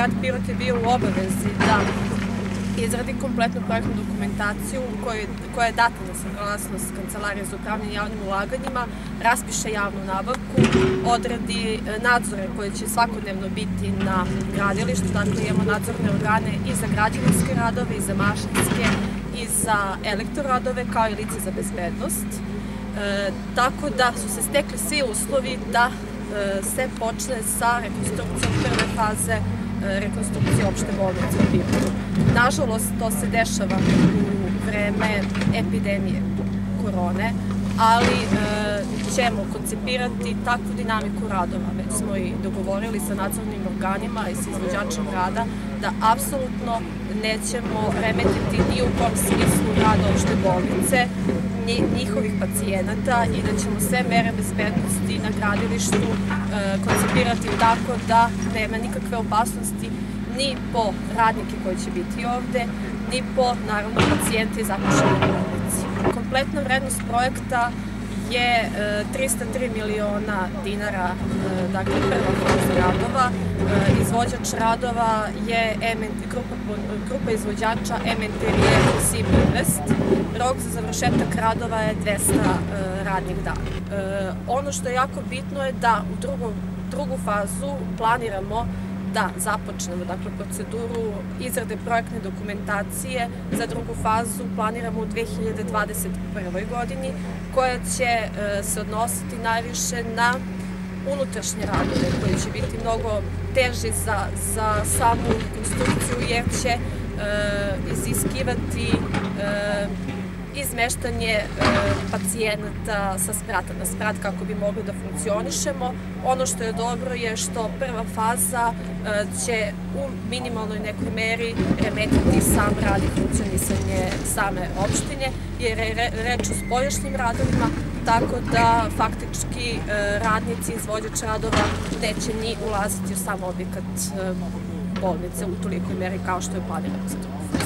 grad Pirot je bio u obavezi da izradi kompletnu projektnu dokumentaciju koja, koja je data na saglasnost Kancelarije za upravljanje javnim ulaganjima, raspiše javnu nabavku, odradi e, nadzore koje će svakodnevno biti na gradilištu, dakle imamo nadzorne organe i za građevinske radove, i za mašinske, i za elektroradove, kao i lice za bezbednost. E, tako da su se stekli svi uslovi da e, se počne sa rekonstrukcijom prve faze rekonstrukcije opšte bolnice u Pirotu. Nažalost, to se dešava u vreme epidemije korone, ali e, ćemo koncipirati takvu dinamiku radova. Već smo i dogovorili sa nadzornim organima i sa izvođačem rada da apsolutno nećemo remetiti ni u kom smislu rada opšte bolnice, njihovih pacijenata i da ćemo sve mere bezbednosti na gradilištu e, koncipirati tako da nema nikakve opasnosti ni po radnike koji će biti ovde, ni po, naravno, pacijente i započene bolnici. Kompletna vrednost projekta je 303 e, miliona dinara, e, dakle prva faza radova. E, izvođač radova je grupa, grupa izvođača MNTRije Sib Invest. Rok za završetak radova je 200 radnih dana. Ono što je jako bitno je da u drugu, drugu fazu planiramo da započnemo dakle, proceduru izrade projektne dokumentacije za drugu fazu planiramo u 2021. godini koja će e, se odnositi najviše na unutrašnje radove koji će biti mnogo teži za, za samu konstrukciju jer će e, iziskivati e, izmeštanje e, pacijenata sa sprata na sprat kako bi mogli da funkcionišemo. Ono što je dobro je što prva faza e, će u minimalnoj nekoj meri remetiti sam rad i funkcionisanje same opštine, jer je reč o spoljašnjim radovima, tako da faktički e, radnici, izvođač radova neće ni ulaziti u sam objekat e, bolnice u tolikoj meri kao što je planirano za fazu.